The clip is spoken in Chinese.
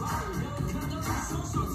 我看到你双手。